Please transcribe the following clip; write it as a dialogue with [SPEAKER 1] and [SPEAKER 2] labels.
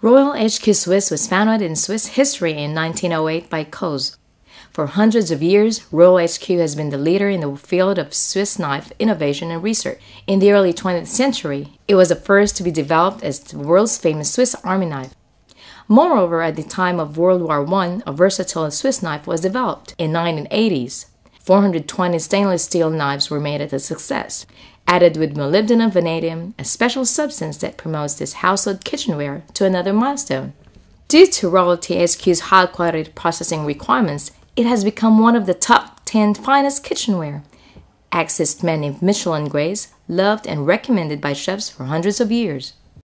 [SPEAKER 1] Royal HQ Swiss was founded in Swiss history in 1908 by Coase. For hundreds of years, Royal HQ has been the leader in the field of Swiss knife innovation and research. In the early 20th century, it was the first to be developed as the world's famous Swiss Army knife. Moreover, at the time of World War I, a versatile Swiss knife was developed. In 1980s, 420 stainless steel knives were made at a success, added with molybdenum vanadium, a special substance that promotes this household kitchenware to another milestone. Due to Royalty HQ's high quality processing requirements, it has become one of the top 10 finest kitchenware. Accessed many Michelin grades, loved and recommended by chefs for hundreds of years.